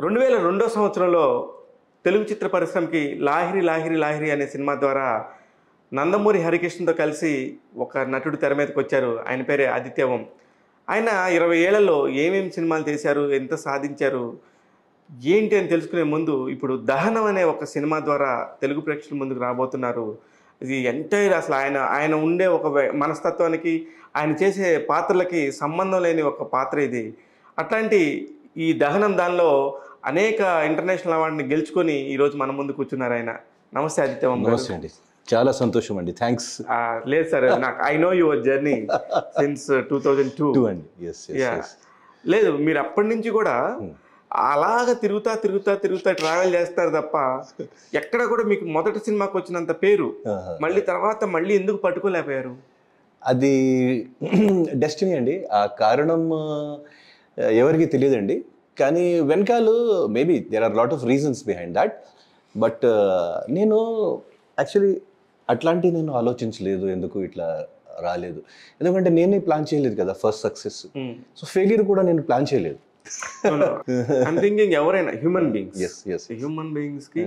రెండు వేల రెండో సంవత్సరంలో తెలుగు చిత్ర పరిశ్రమకి లాహిరి లాహిరి లాహిరి అనే సినిమా ద్వారా నందమూరి హరికృష్ణతో కలిసి ఒక నటుడు తెర మీదకి వచ్చారు. ఆయన పేరే ఆదిత్యవం ఆయన ఇరవై ఏళ్ళలో ఏమేమి సినిమాలు తీశారు ఎంత సాధించారు ఏంటి అని తెలుసుకునే ముందు ఇప్పుడు దహనం అనే ఒక సినిమా ద్వారా తెలుగు ప్రేక్షకుల ముందుకు రాబోతున్నారు. ఇది ఎంటైర్ అసలు ఆయన ఆయన ఉండే ఒక మనస్తత్వానికి ఆయన చేసే పాత్రలకి సంబంధం లేని ఒక పాత్ర ఇది. అట్లాంటి ఈ దహనం దానిలో అనేక ఇంటర్నేషనల్ అవార్డుని గెలుచుకొని ఈరోజు మన ముందు కూర్చున్నారు ఆయన. నమస్తే ఆదిత్యం. నమస్తే అండి. చాలా సంతోషం అండి. థ్యాంక్స్ లేదు సార్ నాకు I know your journey since two thousand two two అండి. లేదు మీరు అప్పటి నుంచి కూడా అలాగ తిరుగుతా తిరుగుతా తిరుగుతా ట్రావెల్ చేస్తారు తప్ప ఎక్కడ కూడా మీకు మొదటి సినిమాకి వచ్చినంత పేరు మళ్ళీ తర్వాత మళ్ళీ ఎందుకు పట్టుకోలేకపోయారు? అది డెస్టినీ అండి. ఆ కారణం ఎవరికి తెలియదండి. కానీ వెనకాల maybe there are lot of reasons behind that but నేను యాక్చువల్లీ అట్లాంటి నేను ఆలోచించలేదు ఎందుకు ఇట్లా రాలేదు. ఎందుకంటే నేనే ప్లాన్ చేయలేదు కదా ఫస్ట్ సక్సెస్ సో ఫెయిలియర్ కూడా నేను ప్లాన్ చేయలేదు. థింకింగ్ ఎవరైనా human beings yes yes human బీయింగ్స్కి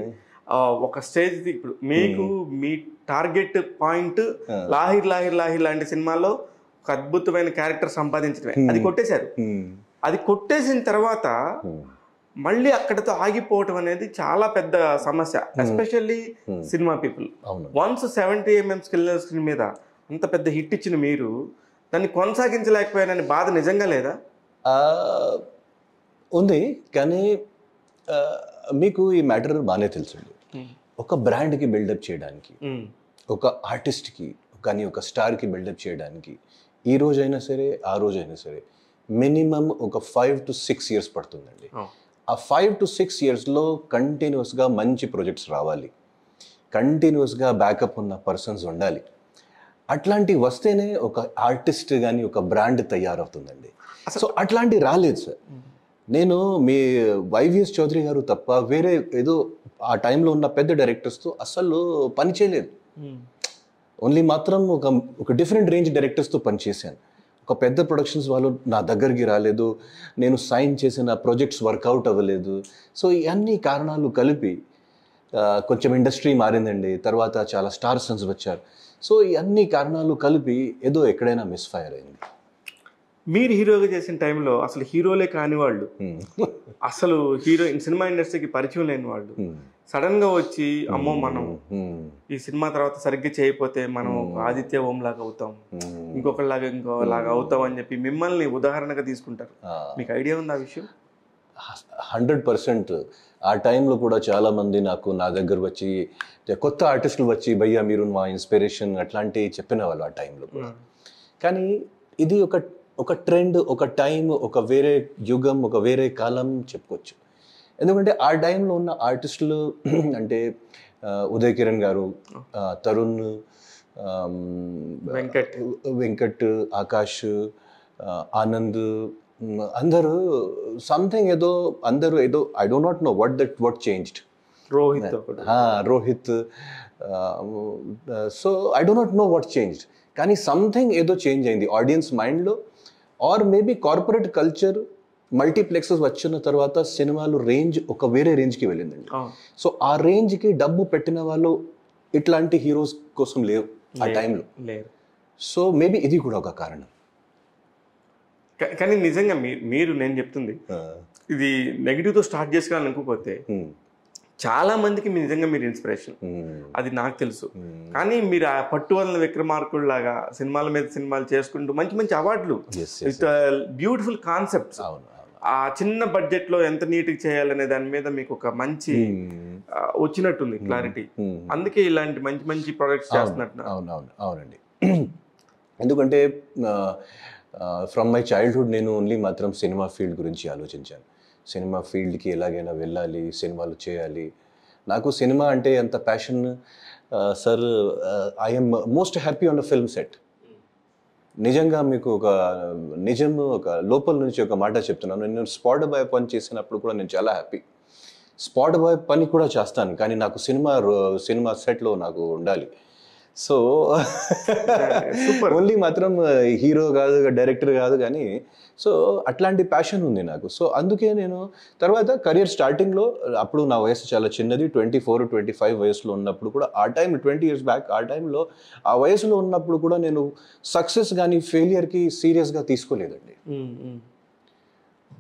ఆ, ఒక స్టేజ్ ఇప్పుడు మీకు మీ టార్గెట్ పాయింట్ లాహిర్ లాహిర్ లాహిర్ లాంటి సినిమాలో ఒక అద్భుతమైన క్యారెక్టర్ సంపాదించడమే. అది కొట్టేశారు. అది కొట్టేసిన తర్వాత మళ్ళీ అక్కడతో ఆగిపోవటం అనేది చాలా పెద్ద సమస్య especially cinema people. Once seventy mm skill screen మీద అంత పెద్ద హిట్ ఇచ్చిన మీరు దాన్ని కొనసాగించలేకపోయానని బాధ నిజంగా లేదా? ఉంది. కానీ మీకు ఈ మ్యాటర్ బాగానే తెలుసండి ఒక బ్రాండ్కి బిల్డప్ చేయడానికి. ఒక ఆర్టిస్ట్కి కానీ ఒక స్టార్కి బిల్డప్ చేయడానికి ఈ రోజైనా సరే ఆ రోజైనా సరే మినిమం ఒక ఫైవ్ టు సిక్స్ ఇయర్స్ పడుతుందండి. ఆ. ఫైవ్ టు సిక్స్ ఇయర్స్లో కంటిన్యూస్గా మంచి ప్రాజెక్ట్స్ రావాలి. కంటిన్యూస్గా బ్యాకప్ ఉన్న పర్సన్స్ ఉండాలి. అట్లాంటి వస్తేనే ఒక ఆర్టిస్ట్ కానీ ఒక బ్రాండ్ తయారవుతుందండి. సో అట్లాంటి రాలేదు సార్. నేను మీ వైవిఎస్ చౌదరి గారు తప్ప వేరే ఏదో ఆ టైంలో ఉన్న పెద్ద డైరెక్టర్స్తో అసలు పని చేయలేదు. ఓన్లీ మాత్రం ఒక ఒక డిఫరెంట్ రేంజ్ డైరెక్టర్స్తో పనిచేశాను ఒక పెద్ద ప్రొడక్షన్స్ వాళ్ళు నా దగ్గరికి రాలేదు నేను సైన్ చేసిన ప్రాజెక్ట్స్ వర్కౌట్ అవ్వలేదు. సో ఈ అన్ని కారణాలు కలిపి కొంచెం ఇండస్ట్రీ మారిందండి. తర్వాత చాలా స్టార్ సన్స్ వచ్చారు. సో ఈ అన్ని కారణాలు కలిపి ఏదో ఎక్కడైనా మిస్ఫైర్ అయింది. మీరు హీరోగా చేసిన టైంలో అసలు హీరోలే కాని వాళ్ళు. అసలు హీరో సినిమా ఇండస్ట్రీకి పరిచయం లేని వాళ్ళు. సడన్గా వచ్చి అమ్మో మనం. ఈ సినిమా తర్వాత సరిగ్గా చేయకపోతే మనం ఆదిత్య ఓం లాగా అవుతాం. ఇంకొకలాగా ఇంకోలాగా అవుతాం అని చెప్పి మిమ్మల్ని ఉదాహరణగా తీసుకుంటారు. మీకు ఐడియా ఉంది ఆ విషయం? Hundred percent. ఆ టైంలో కూడా చాలా మంది నాకు నా దగ్గర వచ్చి కొత్త ఆర్టిస్టులు వచ్చి భయ్యా మీరు మా ఇన్స్పిరేషన్ అట్లాంటివి చెప్పిన వాళ్ళు ఆ టైంలో కూడా. కానీ ఇది ఒక ఒక ట్రెండ్ ఒక టైం ఒక వేరే యుగం ఒక వేరే కాలం చెప్పుకోవచ్చు. ఎందుకంటే ఆ టైంలో ఉన్న ఆర్టిస్టులు అంటే ఉదయ్ కిరణ్ గారు తరుణ్ వెంకట్. వెంకట్ ఆకాష్ ఆనంద్ అందరూ సంథింగ్ ఏదో అందరూ ఏదో I don't not know what that what changed Rohit Rohit so I don't not know what changed కానీ సంథింగ్ ఏదో చేంజ్ అయింది. ఆడియన్స్ మైండ్లో or maybe corporate culture multiplexes వచ్చిన తర్వాత సినిమాలు రేంజ్ ఒక వేరే రేంజ్కి వెళ్ళిందండి. సో ఆ రేంజ్కి డబ్బు పెట్టిన వాళ్ళు ఇట్లాంటి హీరోస్ కోసం లేవు ఆ టైంలో లేరు. సో మేబీ ఇది కూడా ఒక కారణం. కానీ నిజంగా మీ- మీరు నేను చెప్తుంది. ఇది నెగిటివ్తో స్టార్ట్ చేసుకోవాలని అనుకోకపోతే Hmm. చాలా మందికి మీ నిజంగా మీరు ఇన్స్పిరేషన్. అది నాకు తెలుసు. కానీ మీరు ఆ పట్టు వలన విక్రమార్కుడు లాగా సినిమాల మీద సినిమాలు చేసుకుంటూ మంచి మంచి అవార్డులు. విత్ బ్యూటిఫుల్ కాన్సెప్ట్స్ ఆ చిన్న బడ్జెట్లో ఎంత నీట్గా చేయాలనే దాని మీద మీకు ఒక మంచి వచ్చినట్టుంది క్లారిటీ. అందుకే ఇలాంటి మంచి మంచి ప్రొడక్ట్స్ చేస్తున్నట్టు అవును అవును అవునండి. ఎందుకంటే ఫ్రమ్ మై చైల్డ్హుడ్ నేను ఓన్లీ మాత్రం సినిమా ఫీల్డ్ గురించి ఆలోచించాను. సినిమా ఫీల్డ్కి ఎలాగైనా వెళ్ళాలి సినిమాలు చేయాలి. నాకు సినిమా అంటే ఎంత passion sir I'm most happy on the film set నిజంగా మీకు ఒక నిజం ఒక లోపల నుంచి ఒక మాట చెప్తున్నాను. నేను స్పాట్ బాయ్ పని చేసినప్పుడు కూడా నేను చాలా హ్యాపీ స్పాట్ బాయ్ పని కూడా చేస్తాను కానీ నాకు సినిమా రో- సినిమా సెట్లో నాకు ఉండాలి. సో. ఓన్లీ మాత్రం హీరో కాదు డైరెక్టర్ కాదు కానీ సో అట్లాంటి ప్యాషన్ ఉంది నాకు సో అందుకే నేను తర్వాత కెరియర్ స్టార్టింగ్లో అప్పుడు నా వయసు చాలా చిన్నది ట్వంటీ ఫోర్ ట్వంటీ ఫైవ్ వయసులో ఉన్నప్పుడు కూడా ఆ టైం ట్వంటీ ఇయర్స్ బ్యాక్ ఆ టైంలో ఆ వయసులో ఉన్నప్పుడు కూడా నేను సక్సెస్ కానీ ఫెయిలియర్కి సీరియస్గా తీసుకోలేదండి.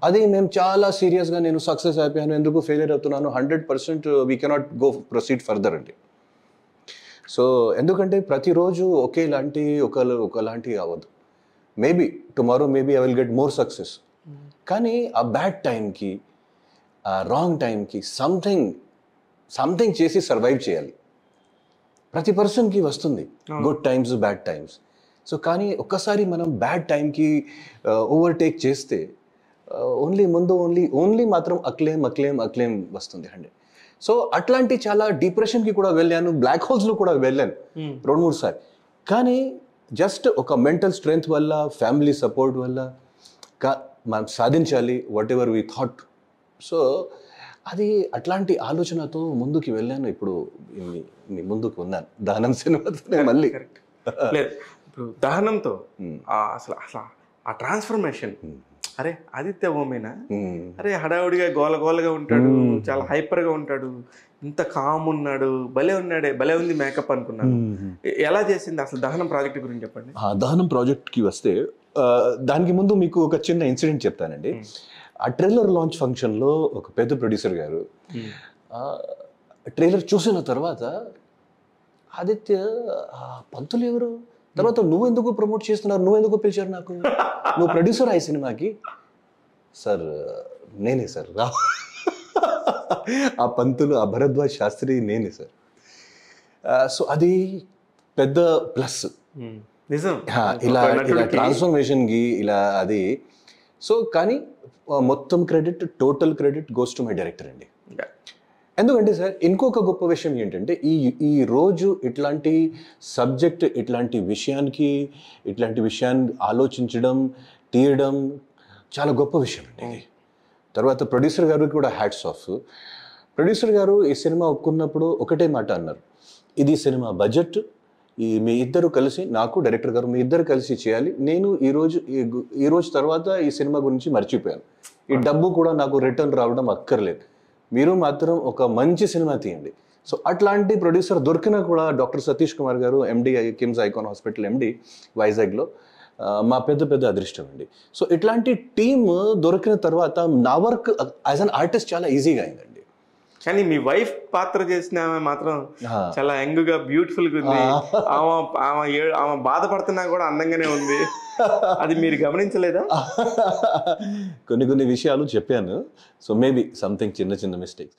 అది మేము చాలా సీరియస్గా నేను సక్సెస్ అయిపోయాను ఎందుకు ఫెయిలియర్ అవుతున్నాను hundred percent we cannot go proceed further అండి సో ఎందుకంటే ప్రతిరోజు ఒకేలాంటి ఒక ఒకలాంటి అవ్వదు. Maybe tomorrow maybe I will get more success కానీ ఆ బ్యాడ్ టైంకి ఆ రాంగ్ టైంకి సంథింగ్ సంథింగ్ చేసి సర్వైవ్ చేయాలి. ప్రతి పర్సన్కి వస్తుంది. Good times bad times so కానీ ఒక్కసారి మనం బ్యాడ్ టైంకి ఓవర్టేక్ చేస్తే ఓన్లీ ముందు ఓన్లీ ఓన్లీ మాత్రం అక్లేమ్ అక్లేమ్ అక్లేమ్ వస్తుంది. హండ్రెడ్. సో అట్లాంటి చాలా డిప్రెషన్కి కూడా వెళ్ళాను బ్లాక్ హోల్స్లో కూడా వెళ్ళాను Hmm. రెండు మూడు సార్లు. కానీ జస్ట్ ఒక మెంటల్ స్ట్రెంగ్త్ వల్ల ఫ్యామిలీ సపోర్ట్ వల్ల మనం సాధించాలి whatever we thought so అది అట్లాంటి ఆలోచనతో ముందుకు వెళ్ళాను. ఇప్పుడు ముందుకు ఉన్నాను. దానం సినిమాతో మళ్ళీ. కరెక్ట్ లేదు ఇప్పుడు దహనంతో Hmm. అసలు అసలు ఆ ట్రాన్స్ఫర్మేషన్ అరే ఆదిత్య ఓమేనా. అరే హడావుడిగా గోల గోలగా ఉంటాడు చాలా హైపర్గా ఉంటాడు ఇంత కామ్ ఉన్నాడు భలే ఉన్నాడే భలే ఉంది మేకప్ అనుకున్నాను. ఎలా చేసింది అసలు దహనం ప్రాజెక్ట్ గురించి చెప్పండి? ఆ దహనం ప్రాజెక్ట్కి వస్తే దానికి ముందు మీకు ఒక చిన్న ఇన్సిడెంట్ చెప్తానండి. ఆ ట్రైలర్ లాంచ్ ఫంక్షన్లో ఒక పెద్ద ప్రొడ్యూసర్ గారు ట్రైలర్ చూసిన తర్వాత ఆదిత్య పంతులు ఎవరు? తర్వాత నువ్వు ఎందుకు ప్రమోట్ చేస్తున్నారు? నువ్వు ఎందుకు పిలిచారు నాకు? నువ్వు ప్రొడ్యూసర్ ఆ సినిమాకి? సార్ నేనే సార్ రా. ఆ పంతులు ఆ భరద్వాజ్ శాస్త్రి నేనే సార్ సో అది పెద్ద ప్లస్. నిజం. ఇలా ఇలా నటుడికి- ట్రాన్స్ఫర్మేషన్కి ఇలా అది. సో కానీ మొత్తం credit total credit goes to my director అండి. ఎందుకంటే సార్ ఇంకొక గొప్ప విషయం ఏంటంటే ఈ ఈ రోజు ఇట్లాంటి సబ్జెక్ట్ ఇట్లాంటి విషయానికి ఇట్లాంటి విషయాన్ని ఆలోచించడం తీయడం చాలా గొప్ప విషయం అండి తర్వాత ప్రొడ్యూసర్ గారికి కూడా హ్యాట్స్ ఆఫ్ ప్రొడ్యూసర్ గారు ఈ సినిమా ఒప్పుకున్నప్పుడు ఒకటే మాట అన్నారు. ఇది సినిమా బడ్జెట్ ఈ మీ ఇద్దరు కలిసి నాకు డైరెక్టర్ గారు మీ ఇద్దరు కలిసి చేయాలి. నేను ఈరోజు ఈ ఈ రోజు తర్వాత ఈ సినిమా గురించి మర్చిపోయాను. ఈ డబ్బు కూడా నాకు రిటర్న్ రావడం అక్కర్లేదు. మీరు మాత్రం ఒక మంచి సినిమా తీయండి. సో అట్లాంటి ప్రొడ్యూసర్ దొరికినా కూడా డాక్టర్ సతీష్ కుమార్ గారు MD KIMS Icon hospital MD వైజాగ్లో మా పెద్ద పెద్ద అదృష్టం అండి. సో ఇట్లాంటి టీమ్ దొరికిన తర్వాత నా వర్క్ యాజ్ అన్ ఆర్టిస్ట్ చాలా ఈజీగా అయిందండి. కానీ మీ వైఫ్ పాత్ర చేసిన ఆమె మాత్రం. చాలా యంగ్గా బ్యూటిఫుల్గా ఉంది. ఆమె ఆమె ఆమె బాధపడుతున్నా కూడా అందంగానే ఉంది. అది మీరు గమనించలేదా? కొన్ని కొన్ని విషయాలు చెప్పాను. సో మేబీ సంథింగ్ చిన్న చిన్న మిస్టేక్స్